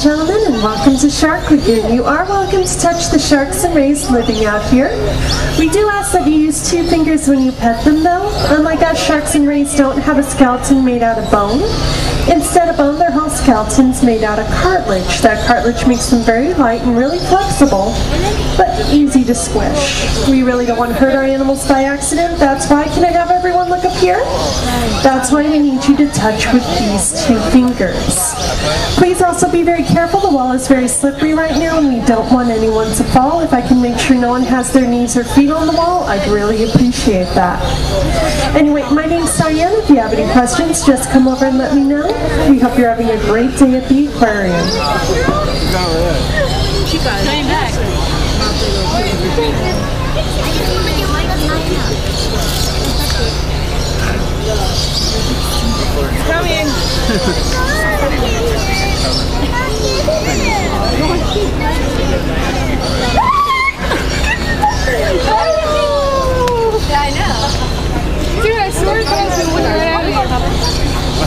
gentlemen, and welcome to Shark Lagoon. You are welcome to touch the sharks and rays living out here. We do ask that you use two fingers when you pet them, though. Unlike us, sharks and rays don't have a skeleton made out of bone. Instead of bone, their whole skeleton's made out of cartilage. That cartilage makes them very light and really flexible, but easy to squish. We really don't want to hurt our animals by accident. That's why, can I have everyone look up here? That's why we need you to touch with these two fingers. Please also be very careful. The wall is very slippery right now and we don't want anyone to fall. If I can make sure no one has their knees or feet on the wall, I'd really appreciate that. Anyway, my name's Diane. If you have any questions, just come over and let me know. We hope you're having a great day at the aquarium. Coming back. Coming. Yeah,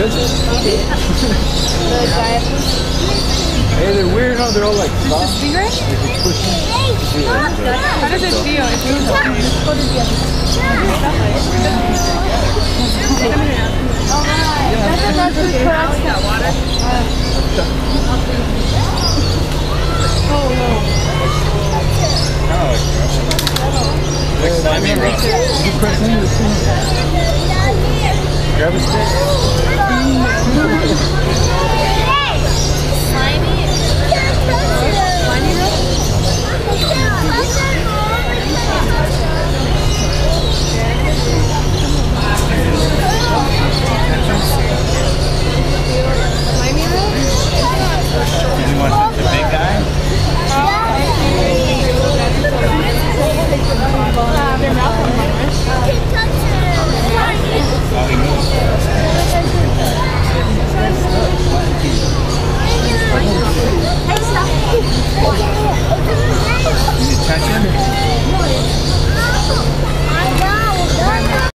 at me. Hey, they're weird, huh? They're all like soft. Stingray? How does it feel? It feels You press in the thing. Grab a stick. Yeah.